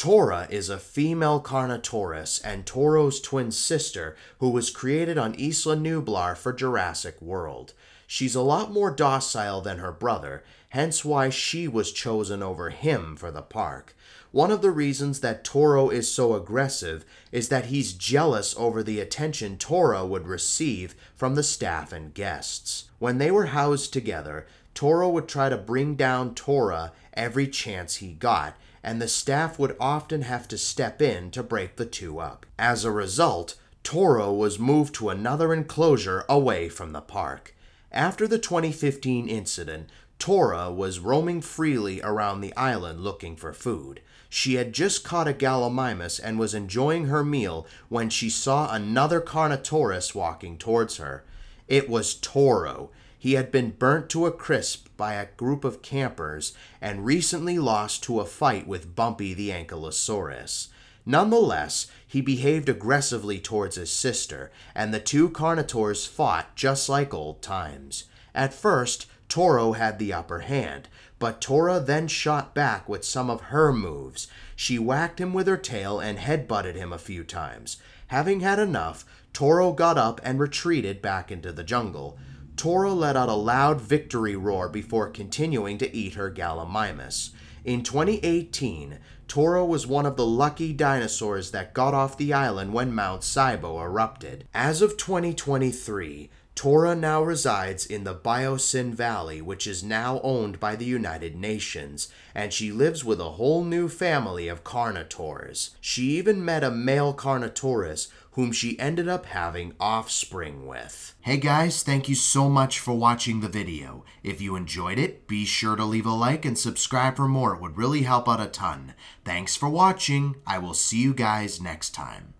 Tora is a female Carnotaurus and Toro's twin sister who was created on Isla Nublar for Jurassic World. She's a lot more docile than her brother, hence why she was chosen over him for the park. One of the reasons that Toro is so aggressive is that he's jealous over the attention Tora would receive from the staff and guests. When they were housed together, Toro would try to bring down Tora every chance he got, and the staff would often have to step in to break the two up. As a result, Toro was moved to another enclosure away from the park. After the 2015 incident, Tora was roaming freely around the island looking for food. She had just caught a Gallimimus and was enjoying her meal when she saw another Carnotaurus walking towards her. It was Toro. He had been burnt to a crisp by a group of campers and recently lost to a fight with Bumpy the Ankylosaurus. Nonetheless, he behaved aggressively towards his sister, and the two Carnotaurs fought just like old times. At first, Toro had the upper hand, but Tora then shot back with some of her moves. She whacked him with her tail and headbutted him a few times. Having had enough, Toro got up and retreated back into the jungle. Tora let out a loud victory roar before continuing to eat her Gallimimus. In 2018, Toro was one of the lucky dinosaurs that got off the island when Mount Sibo erupted. As of 2023, Tora now resides in the Biosyn Valley, which is now owned by the United Nations, and she lives with a whole new family of Carnotaurs. She even met a male Carnotaurus whom she ended up having offspring with. Hey guys, thank you so much for watching the video. If you enjoyed it, be sure to leave a like and subscribe for more. It would really help out a ton. Thanks for watching. I will see you guys next time.